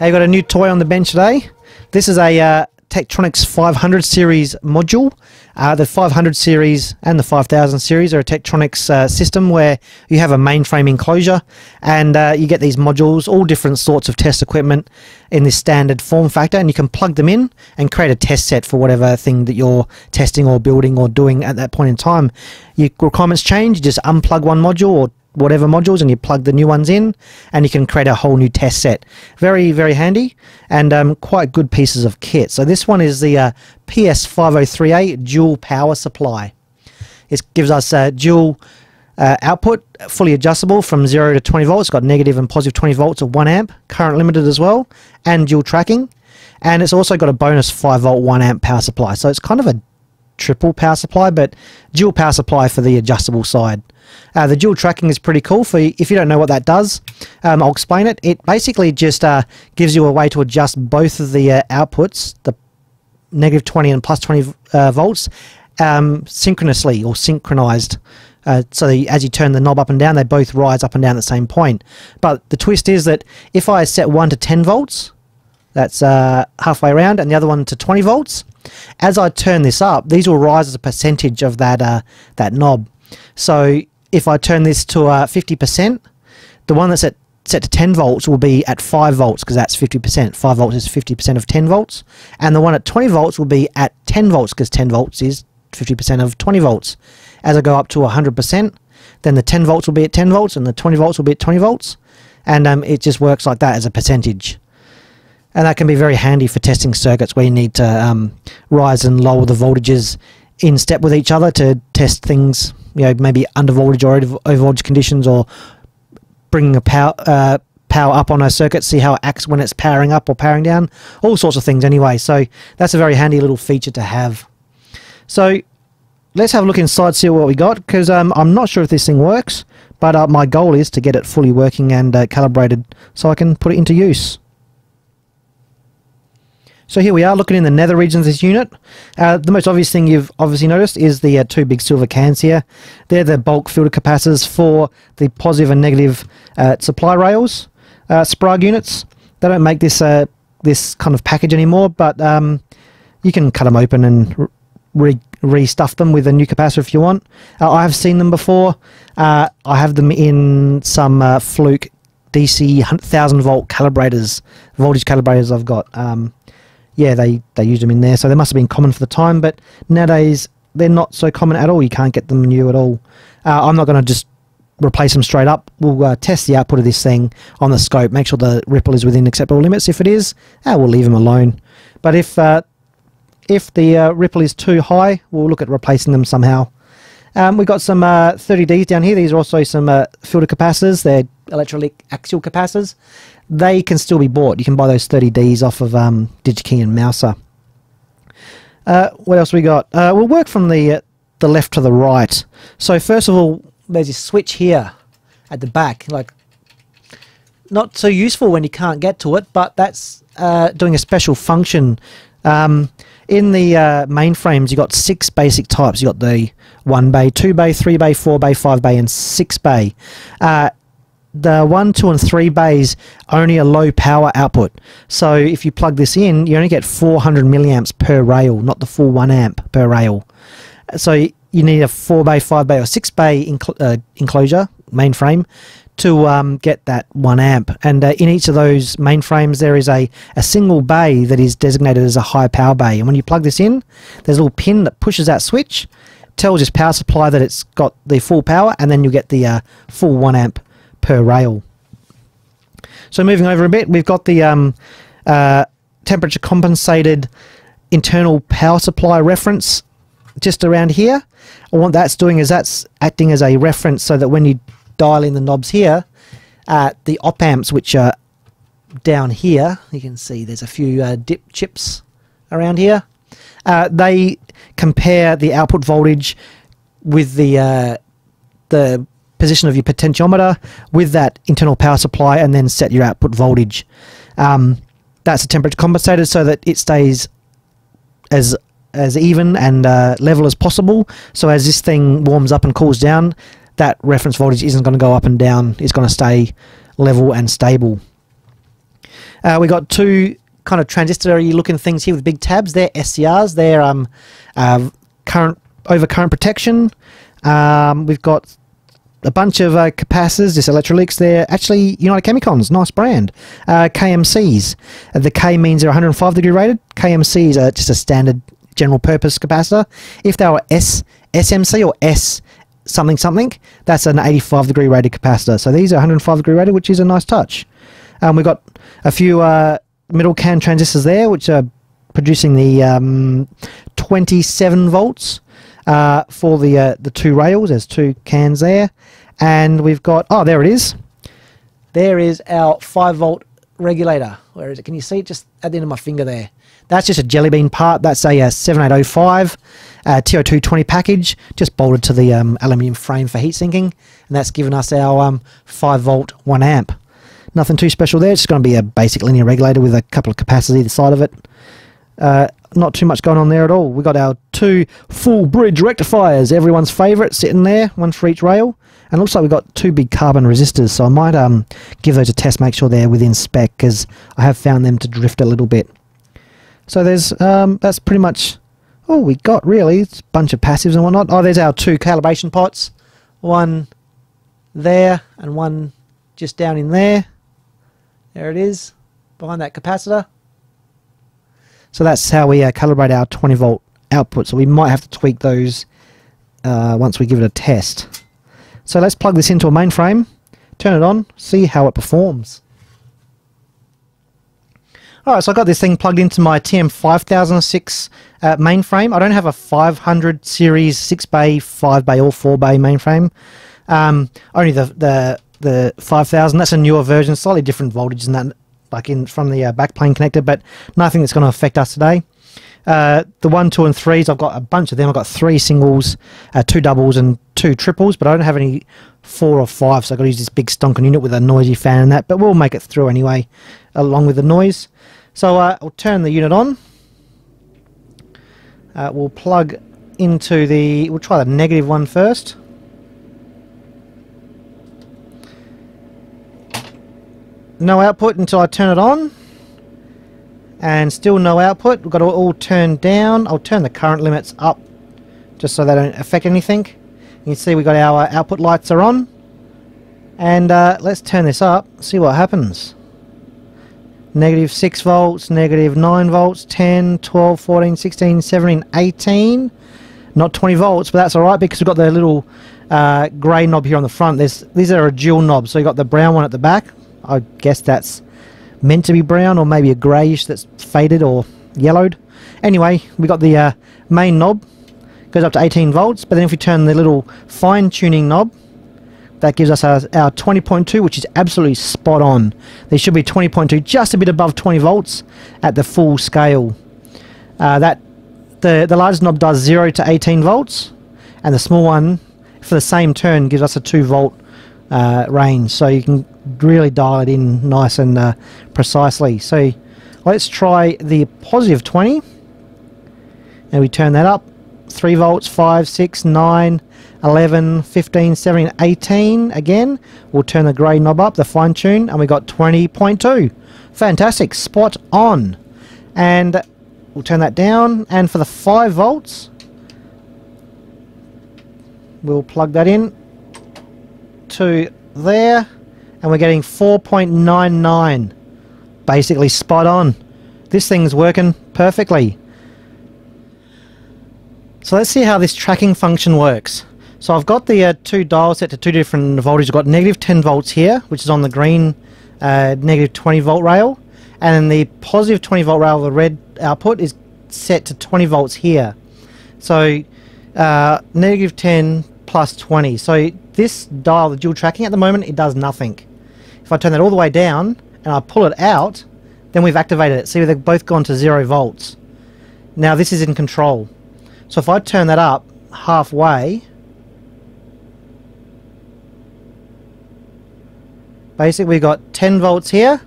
Hey, got a new toy on the bench today. This is a uh, Tektronix 500 series module. Uh, the 500 series and the 5000 series are a Tektronix uh, system where you have a mainframe enclosure and uh, you get these modules, all different sorts of test equipment in this standard form factor, and you can plug them in and create a test set for whatever thing that you're testing or building or doing at that point in time. Your requirements change, you just unplug one module or whatever modules and you plug the new ones in and you can create a whole new test set. Very, very handy and um, quite good pieces of kit. So this one is the uh, PS503A dual power supply. It gives us a dual uh, output, fully adjustable from 0 to 20 volts. It's got negative and positive 20 volts of 1 amp, current limited as well, and dual tracking. And it's also got a bonus 5 volt 1 amp power supply. So it's kind of a triple power supply, but dual power supply for the adjustable side. Uh, the dual tracking is pretty cool. For if you don't know what that does, um, I'll explain it. It basically just uh, gives you a way to adjust both of the uh, outputs, the negative 20 and plus 20 uh, volts, um, synchronously or synchronized. Uh, so the, as you turn the knob up and down, they both rise up and down at the same point. But the twist is that if I set one to 10 volts, that's uh, halfway around, and the other one to 20 volts, as I turn this up, these will rise as a percentage of that that knob. So if I turn this to uh, 50%, the one that's at set to 10 volts will be at 5 volts because that's 50%. 5 volts is 50% of 10 volts. And the one at 20 volts will be at 10 volts because 10 volts is 50% of 20 volts. As I go up to 100%, then the 10 volts will be at 10 volts and the 20 volts will be at 20 volts. And um, it just works like that as a percentage. And that can be very handy for testing circuits where you need to um, rise and lower the voltages in step with each other to test things you know maybe under voltage or over voltage conditions or bringing a power uh, power up on a circuit see how it acts when it's powering up or powering down all sorts of things anyway. So that's a very handy little feature to have. So let's have a look inside see what we got because um, I'm not sure if this thing works but uh, my goal is to get it fully working and uh, calibrated so I can put it into use so here we are looking in the nether regions of this unit. Uh, the most obvious thing you've obviously noticed is the uh, two big silver cans here. They're the bulk filter capacitors for the positive and negative uh, supply rails, uh, Sprague units. They don't make this uh, this kind of package anymore, but um, you can cut them open and re restuff them with a new capacitor if you want. Uh, I have seen them before. I have them in some Fluke DC 1000 volt calibrators, voltage calibrators I've got. Um, yeah, they, they used them in there, so they must have been common for the time, but nowadays they're not so common at all. You can't get them new at all. Uh, I'm not going to just replace them straight up. We'll uh, test the output of this thing on the scope, make sure the ripple is within acceptable limits. If it is, uh, we'll leave them alone. But if uh, if the uh, ripple is too high, we'll look at replacing them somehow. Um, we've got some 30Ds uh, down here. These are also some filter capacitors. They're electrolytic axial capacitors they can still be bought. You can buy those 30Ds off of um, DigiKey and Mouser. Uh, what else we got? Uh, we'll work from the uh, the left to the right. So first of all, there's a switch here at the back. Like, not so useful when you can't get to it, but that's uh, doing a special function. Um, in the uh, mainframes, you've got six basic types. You've got the one bay, two bay, three bay, four bay, five bay, and six bay. The 1, 2 and 3 bays only a low power output. So if you plug this in, you only get 400 milliamps per rail, not the full 1 amp per rail. So you need a 4 bay, 5 bay or 6 bay encl uh, enclosure, mainframe, to um, get that 1 amp. And uh, in each of those mainframes there is a, a single bay that is designated as a high power bay. And when you plug this in, there's a little pin that pushes that switch, tells this power supply that it's got the full power, and then you get the uh, full 1 amp per rail. So moving over a bit, we've got the um, uh, temperature compensated internal power supply reference just around here. And what that's doing is that's acting as a reference so that when you dial in the knobs here, uh, the op amps which are down here, you can see there's a few uh, dip chips around here. Uh, they compare the output voltage with the uh, the position of your potentiometer with that internal power supply and then set your output voltage. Um, that's a temperature compensator so that it stays as as even and uh, level as possible. So as this thing warms up and cools down, that reference voltage isn't going to go up and down. It's going to stay level and stable. Uh, we got two kind of transistory looking things here with big tabs. They're SCRs. They're um, uh, current over current protection. Um, we've got a bunch of uh, capacitors, just electrolytics. They're actually United Chemicons, nice brand. Uh, KMCs. Uh, the K means they're 105 degree rated. KMCs are just a standard general purpose capacitor. If they were S SMC or S something something, that's an 85 degree rated capacitor. So these are 105 degree rated, which is a nice touch. Um, we've got a few uh, middle can transistors there, which are producing the um, 27 volts uh, for the uh, the two rails. There's two cans there, and we've got oh there it is. There is our five volt regulator. Where is it? Can you see it? Just at the end of my finger there. That's just a jelly bean part. That's a, a uh, 7805 uh, TO220 package, just bolted to the um, aluminium frame for heat sinking, and that's given us our um, 5 volt 1 amp. Nothing too special there. It's going to be a basic linear regulator with a couple of capacitors either side of it. Uh, not too much going on there at all. We've got our two full bridge rectifiers, everyone's favourite, sitting there, one for each rail. And looks like we've got two big carbon resistors, so I might um, give those a test, make sure they're within spec, because I have found them to drift a little bit. So there's um, that's pretty much all we got really. It's a bunch of passives and whatnot. Oh, there's our two calibration pots, one there and one just down in there. There it is, behind that capacitor. So that's how we uh, calibrate our 20 volt output. So we might have to tweak those uh, once we give it a test. So let's plug this into a mainframe, turn it on, see how it performs. Alright, so I got this thing plugged into my TM5006 uh, mainframe. I don't have a 500 series 6 bay, 5 bay or 4 bay mainframe. Um, only the, the the 5000. That's a newer version, slightly different voltage than that like in from the uh, backplane connector, but nothing that's going to affect us today. Uh, the one, two, and threes, I've got a bunch of them. I've got three singles, uh, two doubles, and two triples, but I don't have any four or five, so I've got to use this big stonking unit with a noisy fan and that, but we'll make it through anyway, along with the noise. So uh, I'll turn the unit on. Uh, we'll plug into the, we'll try the negative one first. No output until I turn it on. And still no output. We've got it all turned down. I'll turn the current limits up just so they don't affect anything. You can see we got our output lights are on. And uh, let's turn this up see what happens. Negative 6 volts negative 9 volts 10 12 14 16 17 18 not 20 volts but that's alright because we've got the little uh, grey knob here on the front. These are a dual knob. So you've got the brown one at the back I guess that's meant to be brown or maybe a greyish that's faded or yellowed. Anyway, we got the uh, main knob, goes up to 18 volts, but then if we turn the little fine tuning knob, that gives us our, our 20.2, which is absolutely spot on. There should be 20.2, just a bit above 20 volts at the full scale. Uh, that the, the largest knob does 0 to 18 volts, and the small one, for the same turn, gives us a 2 volt uh, range. So you can really dial it in nice and uh, precisely. So let's try the positive 20 and we turn that up. 3 volts 5 6 9 11 15 17 18 again we'll turn the grey knob up the fine tune and we got 20.2 fantastic. Spot on. And we'll turn that down. And for the 5 volts we'll plug that in to there and we're getting 4.99 basically spot on. This thing's working perfectly. So let's see how this tracking function works. So I've got the uh, two dials set to two different voltages I've got negative 10 volts here which is on the green uh, negative 20 volt rail and the positive 20 volt rail the red output is set to 20 volts here. So uh, negative 10 plus 20 so this dial the dual tracking at the moment it does nothing if I turn that all the way down and I pull it out, then we've activated it. See, they've both gone to zero volts. Now this is in control. So if I turn that up halfway, basically we've got 10 volts here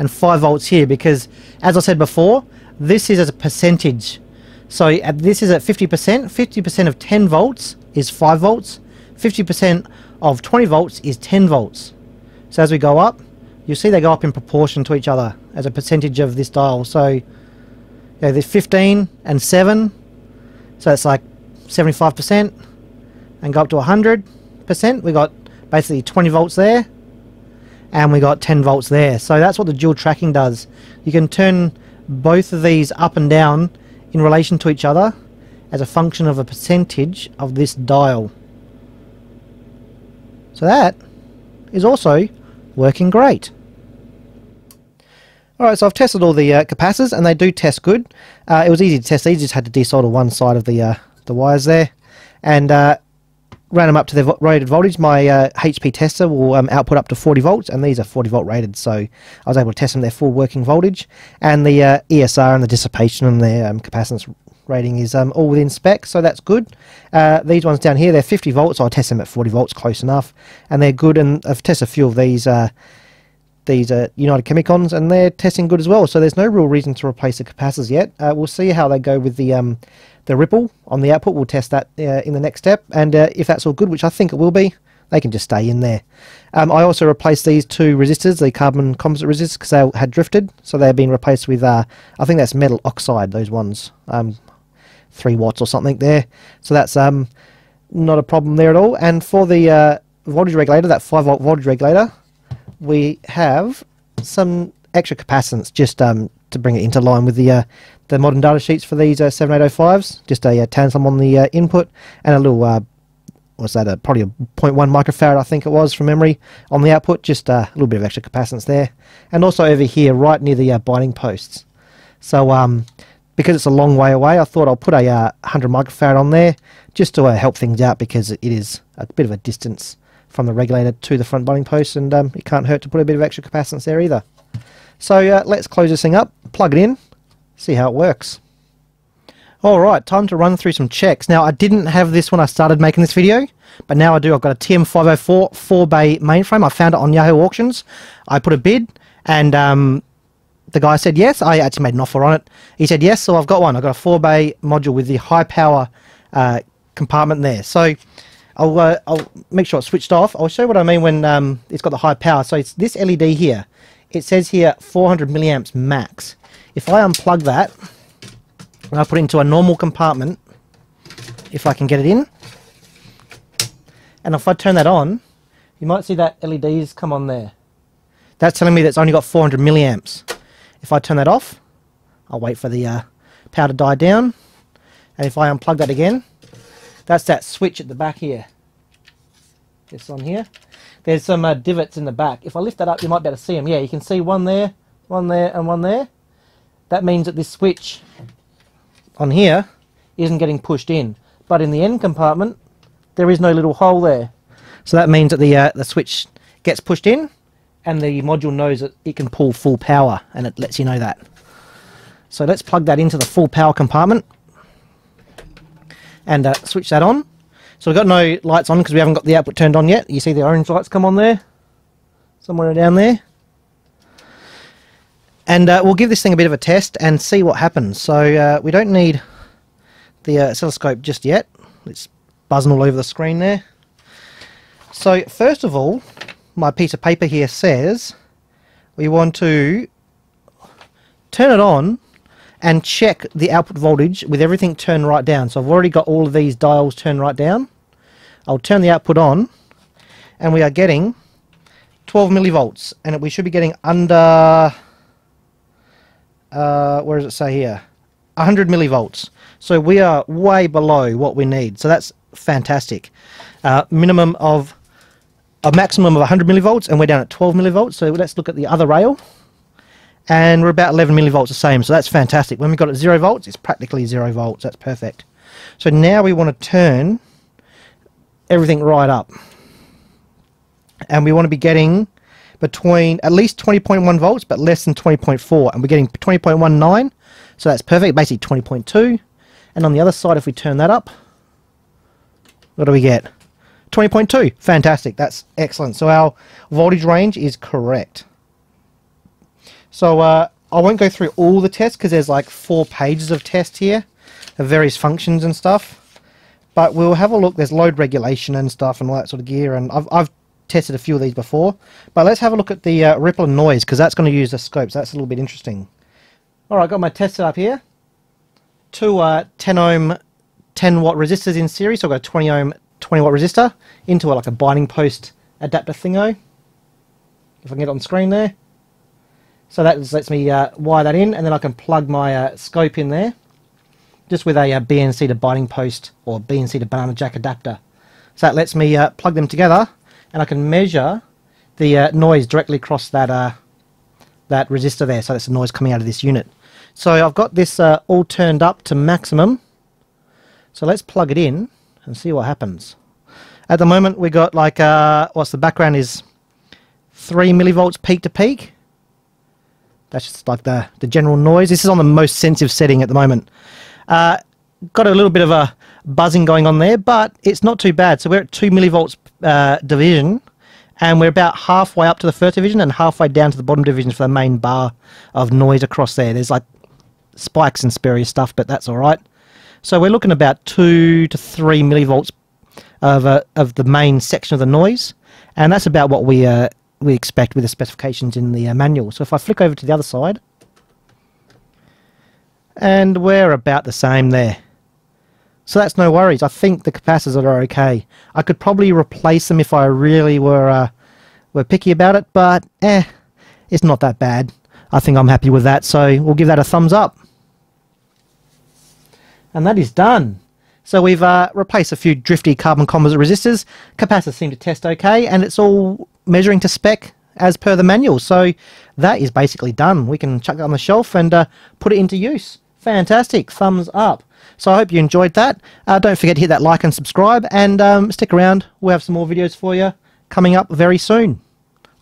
and 5 volts here because, as I said before, this is as a percentage. So at, this is at 50%. 50% of 10 volts is 5 volts. 50% of 20 volts is 10 volts. So as we go up, you'll see they go up in proportion to each other as a percentage of this dial. So, you know, there's 15 and 7, so it's like 75%, and go up to 100%. We got basically 20 volts there, and we got 10 volts there. So that's what the dual tracking does. You can turn both of these up and down in relation to each other as a function of a percentage of this dial. So that is also working great. Alright, so I've tested all the uh, capacitors and they do test good. Uh, it was easy to test these, just had to desolder one side of the uh, the wires there. And uh, ran them up to their rated voltage. My HP uh, tester will um, output up to 40 volts and these are 40 volt rated. So I was able to test them their full working voltage. And the uh, ESR and the dissipation and their um, capacitance rating is um, all within spec, so that's good. Uh, these ones down here, they're 50 volts. I'll test them at 40 volts, close enough, and they're good. And I've tested a few of these uh, these uh, United Chemicons, and they're testing good as well. So there's no real reason to replace the capacitors yet. Uh, we'll see how they go with the um, the ripple on the output. We'll test that uh, in the next step, and if that's all good, which I think it will be, they can just stay in there. Um, I also replaced these two resistors, the carbon composite resistors, because they had drifted, so they've been replaced with, uh, I think that's metal oxide, those ones. Um, 3 watts or something there. So that's um, not a problem there at all. And for the uh, voltage regulator, that 5 volt voltage regulator, we have some extra capacitance just um, to bring it into line with the uh, the modern data sheets for these uh, 7805s. Just a uh, tantalum on the uh, input and a little, uh, what's that, uh, probably a 0.1 microfarad I think it was from memory on the output. Just uh, a little bit of extra capacitance there. And also over here right near the uh, binding posts. So um, because it's a long way away, I thought I'll put a uh, 100 microfarad on there just to uh, help things out because it is a bit of a distance from the regulator to the front binding post and um, it can't hurt to put a bit of extra capacitance there either. So uh, let's close this thing up, plug it in, see how it works. Alright, time to run through some checks. Now I didn't have this when I started making this video, but now I do. I've got a TM504 4 bay mainframe. I found it on Yahoo Auctions. I put a bid and um, the guy said yes. I actually made an offer on it. He said yes, so I've got one. I've got a 4 bay module with the high power uh, compartment there. So I'll, uh, I'll make sure it's switched off. I'll show you what I mean when um, it's got the high power. So it's this LED here. It says here 400 milliamps max. If I unplug that and I put it into a normal compartment, if I can get it in, and if I turn that on, you might see that LEDs come on there. That's telling me that's only got 400 milliamps. If I turn that off, I'll wait for the uh, power to die down. And if I unplug that again, that's that switch at the back here. This on here. There's some uh, divots in the back. If I lift that up, you might be able to see them. Yeah, you can see one there, one there, and one there. That means that this switch on here isn't getting pushed in. But in the end compartment, there is no little hole there. So that means that the, uh, the switch gets pushed in and the module knows that it can pull full power and it lets you know that. So let's plug that into the full power compartment and uh, switch that on. So we've got no lights on because we haven't got the output turned on yet. You see the orange lights come on there? Somewhere down there. And uh, we'll give this thing a bit of a test and see what happens. So uh, we don't need the uh, oscilloscope just yet. It's buzzing all over the screen there. So first of all, my piece of paper here says we want to turn it on and check the output voltage with everything turned right down. So I've already got all of these dials turned right down. I'll turn the output on and we are getting 12 millivolts and we should be getting under uh, where does it say here 100 millivolts so we are way below what we need so that's fantastic uh, minimum of a maximum of 100 millivolts and we're down at 12 millivolts. So let's look at the other rail. And we're about 11 millivolts the same. So that's fantastic. When we've got it 0 volts, it's practically 0 volts. That's perfect. So now we want to turn everything right up. And we want to be getting between at least 20.1 volts, but less than 20.4. And we're getting 20.19. So that's perfect, basically 20.2. And on the other side, if we turn that up, what do we get? 20.2. Fantastic. That's excellent. So our voltage range is correct. So uh, I won't go through all the tests because there's like four pages of tests here of various functions and stuff. But we'll have a look. There's load regulation and stuff and all that sort of gear. And I've, I've tested a few of these before. But let's have a look at the uh, ripple and noise because that's going to use the scopes. So that's a little bit interesting. All right, got my test set up here. Two uh, 10 ohm, 10 watt resistors in series. So I've got a 20 ohm, 20 watt resistor into a, like a binding post adapter thingo. If I can get it on screen there. So that just lets me uh, wire that in, and then I can plug my uh, scope in there, just with a, a uh, BNC to binding post or BNC to banana jack adapter. So that lets me uh, plug them together, and I can measure the uh, noise directly across that uh, that resistor there. So that's the noise coming out of this unit. So I've got this all turned up to maximum. So let's plug it in and see what happens. At the moment, we got like what's the background is three millivolts peak to peak that's just like the, the general noise. This is on the most sensitive setting at the moment. Uh, got a little bit of a buzzing going on there, but it's not too bad. So we're at 2 millivolts uh, division, and we're about halfway up to the first division and halfway down to the bottom division for the main bar of noise across there. There's like spikes and spurious stuff, but that's all right. So we're looking about 2 to 3 millivolts of, uh, of the main section of the noise, and that's about what we uh, we expect with the specifications in the uh, manual. So if I flick over to the other side, and we're about the same there. So that's no worries. I think the capacitors are okay. I could probably replace them if I really were uh, were picky about it, but eh, it's not that bad. I think I'm happy with that, so we'll give that a thumbs up. And that is done. So we've uh, replaced a few drifty carbon composite resistors. Capacitors seem to test okay, and it's all measuring to spec as per the manual. So that is basically done. We can chuck it on the shelf and uh, put it into use. Fantastic. Thumbs up. So I hope you enjoyed that. Uh, don't forget to hit that like and subscribe and um, stick around. We'll have some more videos for you coming up very soon.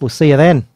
We'll see you then.